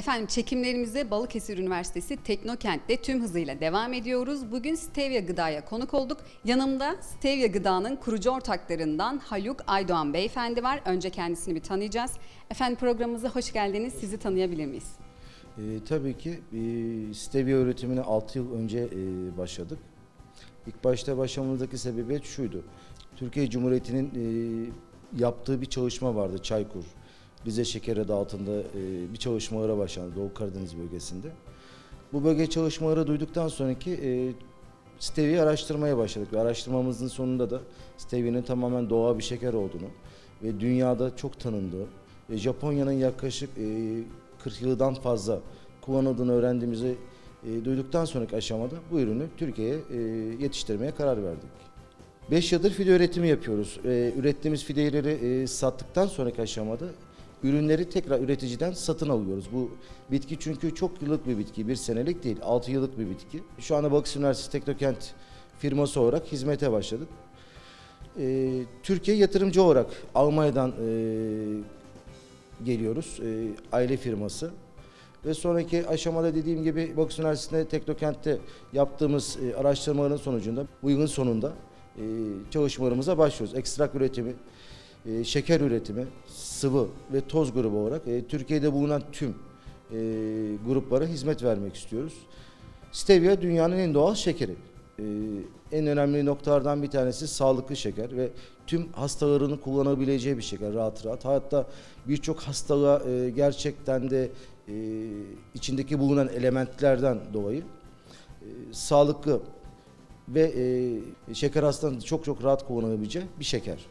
Efendim çekimlerimize Balıkesir Üniversitesi Teknokent'te tüm hızıyla devam ediyoruz. Bugün Stevia Gıda'ya konuk olduk. Yanımda Stevia Gıda'nın kurucu ortaklarından Haluk Aydoğan Beyefendi var. Önce kendisini bir tanıyacağız. Efendim programımıza hoş geldiniz. Sizi tanıyabilir miyiz? E, tabii ki e, stevia üretimine 6 yıl önce e, başladık. İlk başta başlamamızdaki sebebiyet şuydu. Türkiye Cumhuriyeti'nin e, yaptığı bir çalışma vardı Çaykur. Rize Şeker adı altında e, bir çalışmalara başlandı Doğu Karadeniz bölgesinde. Bu bölge çalışmaları duyduktan sonraki e, stevia araştırmaya başladık. Ve araştırmamızın sonunda da stevia'nın tamamen doğal bir şeker olduğunu ve dünyada çok tanındığı ve Japonya'nın yaklaşık e, 40 yıldan fazla kullanıldığını öğrendiğimizi e, duyduktan sonraki aşamada bu ürünü Türkiye'ye e, yetiştirmeye karar verdik. 5 yıldır fide üretimi yapıyoruz. E, ürettiğimiz fideleri e, sattıktan sonraki aşamada ürünleri tekrar üreticiden satın alıyoruz. Bu bitki çünkü çok yıllık bir bitki, bir senelik değil, 6 yıllık bir bitki. Şu anda Balıkesir Üniversitesi Teknokent firması olarak hizmete başladık. E, Türkiye yatırımcı olarak Almanya'dan e, geliyoruz. E, aile firması. Ve sonraki aşamada dediğim gibi Baküs Üniversitesi'nde Teknokent'te yaptığımız e, araştırmaların sonucunda bu yılın sonunda e, çalışmalarımıza başlıyoruz. Ekstrak üretimi, e, şeker üretimi, sıvı ve toz grubu olarak e, Türkiye'de bulunan tüm e, gruplara hizmet vermek istiyoruz. Stevia dünyanın en doğal şekeri. E, en önemli noktalardan bir tanesi sağlıklı şeker ve tüm hastaların kullanabileceği bir şeker rahat rahat. Hatta birçok hastalığa e, gerçekten de e, içindeki bulunan elementlerden dolayı e, sağlıklı ve e, şeker hastalarının çok çok rahat kullanabileceği bir şeker.